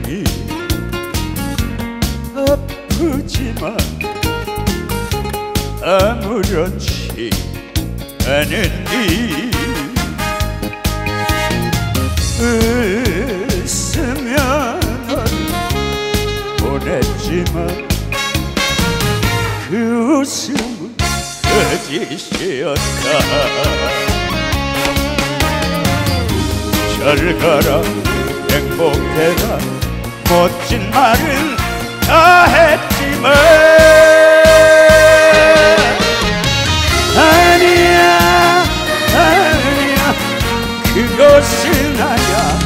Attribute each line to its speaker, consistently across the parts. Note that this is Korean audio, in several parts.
Speaker 1: 가슴이 아프지만 아무렇지 않은 니 웃으면 보냈지만 그 웃음은 거짓이었다 잘 가라 행복해라. 멋진 말은 다 했지만. 아니야 아니야. 그것은 아니야.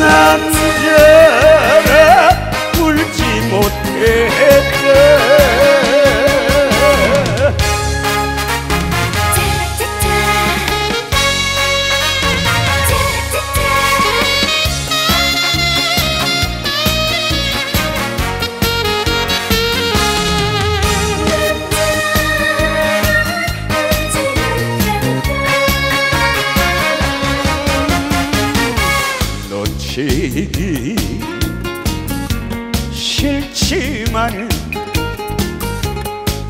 Speaker 1: 남자 놓치기 싫지만은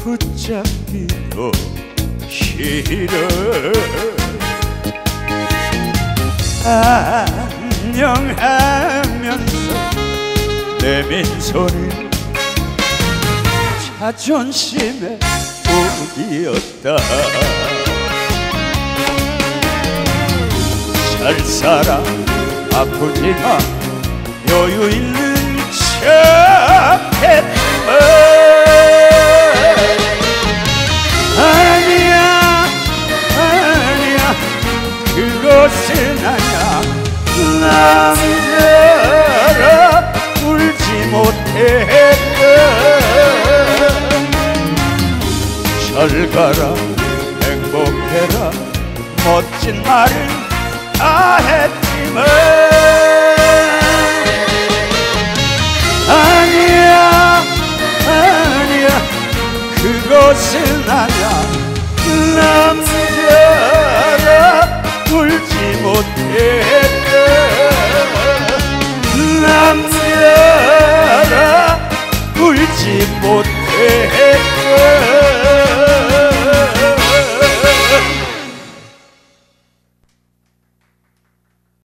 Speaker 1: 붙잡기도 싫어 안녕하면서 내민 손은 자존심의 우기였다. 잘 살아 아프지마 여유 있는 척했지만 아니야 아니야. 그것은 아니야. 남자라 울지 못했다. 잘 가라 행복해라. 멋진 말은 다 했지만 아니야 아니야. 그것은